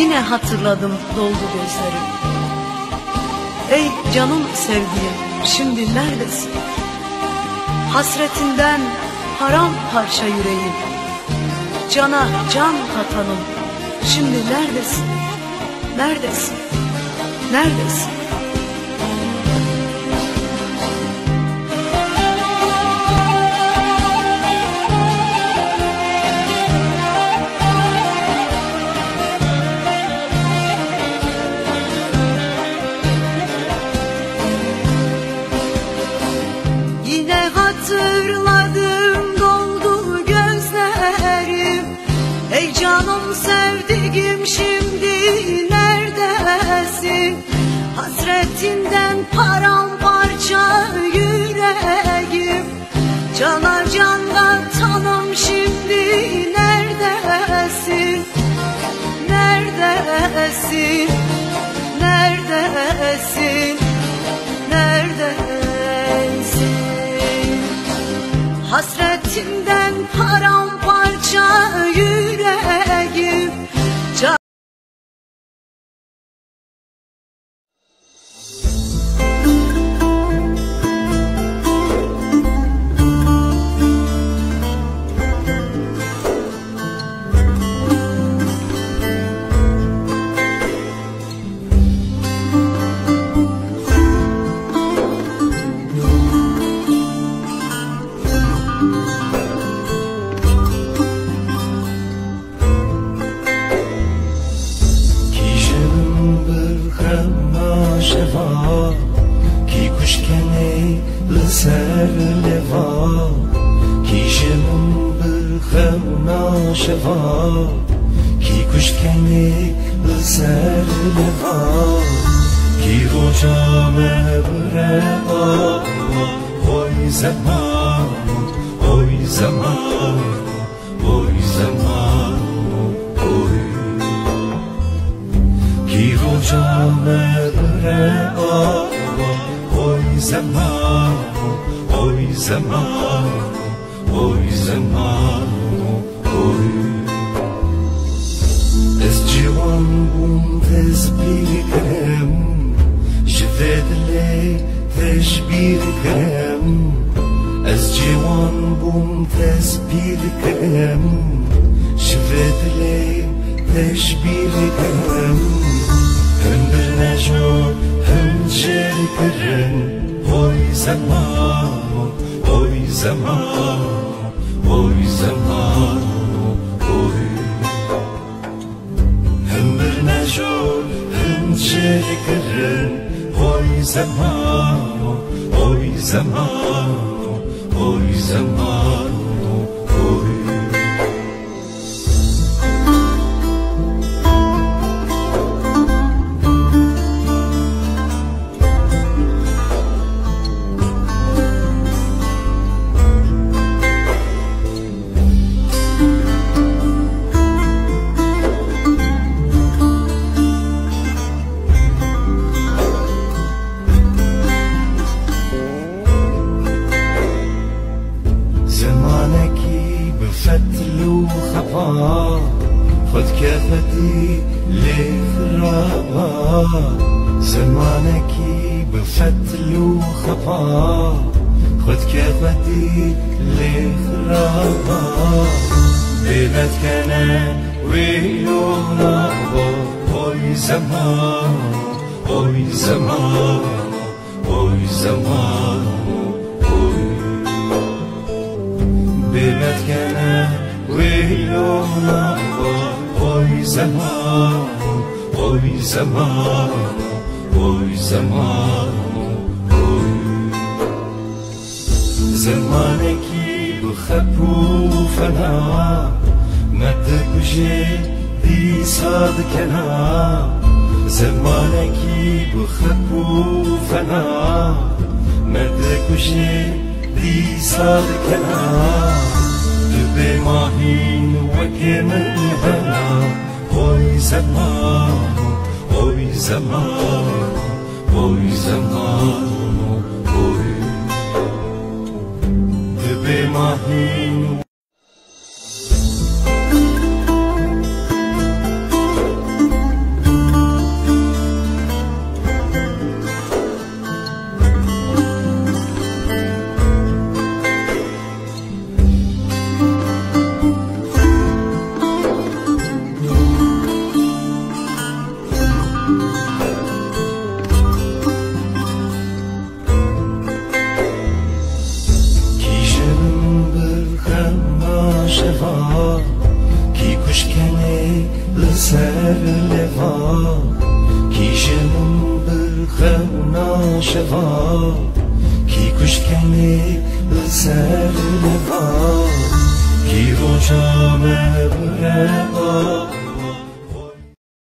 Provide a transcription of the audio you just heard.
Yine hatırladım doldu gözlerim Ey canım sevdiğim şimdi neredesin? Hasretinden haram parça yüreğim Cana can katanım şimdi neredesin? Neredesin? Neredesin? Canım sevdiğim şimdi neredesin? Hasretinden paramparça yüreğim. Cana candan tanım şimdi neredesin? Neredesin? Neredesin? Neredesin? Hasretinden paramparça شوا کی کشت کنی سر نفا کی روجا مبر با. اوی زمان اوی زمان اوی زمان اوی کی روجا مبر با. اوی زمان اوی زمان اوی زمان, زمان. boy Ez civan bun tez bir krem Jvedle teş bir krem Ez civan bun tez bir krem Jvedle teş bir krem Hündür nejo hüncer krem Oy zaman, oy zaman, oy zaman يكرر هوي زمانه هوي زمانه هوي زمانه خود که خودی لیخ را بیبت کنه ویلو را اوی زمان اوی زمان اوی زمان اوی بیبت کنه ویلو را اوی زمان اوی زمان اوی زمان زمانێکی بخەپ و فەناوە مەدەبژێ دیسا دکەنا زمانێکی بخەپ و فەنا مەدەبژێ دیسا دکەنا دبێ ماهین وەکێ من هەنا خۆی زەمان خۆی زەمان خۆی زەمان. You. شوا کی کش کنی لسر لوا کی جنم بالخونا شوا کی کش کنی لسر لوا کی رو جامه برقا